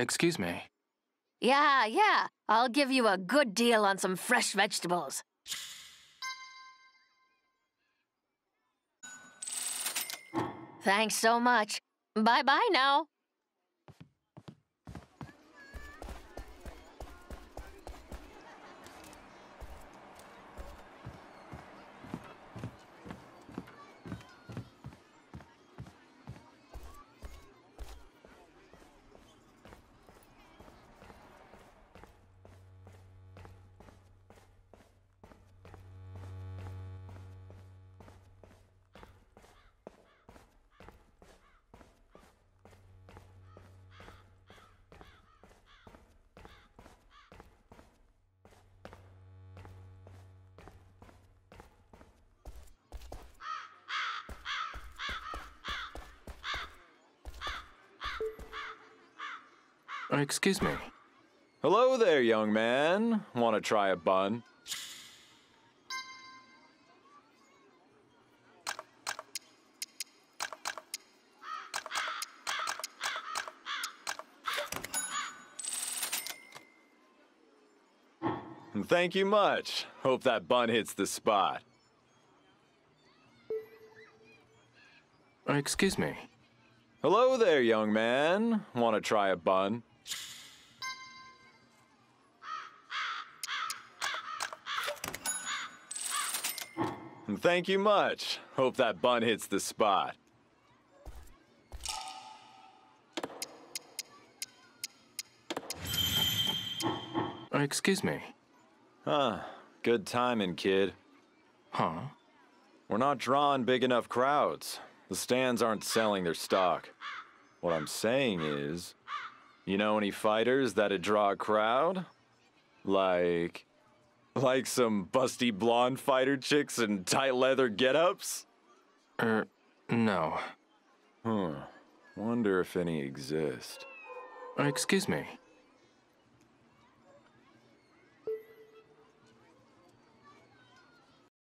Excuse me. Yeah, yeah. I'll give you a good deal on some fresh vegetables. Thanks so much. Bye-bye now. Excuse me. Hello there, young man. Want to try a bun? Thank you much. Hope that bun hits the spot. Uh, excuse me. Hello there, young man. Want to try a bun? Thank you much. Hope that bun hits the spot. Uh, excuse me. Huh. Good timing, kid. Huh? We're not drawing big enough crowds. The stands aren't selling their stock. What I'm saying is, you know any fighters that'd draw a crowd? Like, like some busty blonde fighter chicks in tight leather get-ups? Er, no. Huh. Wonder if any exist. Uh, excuse me.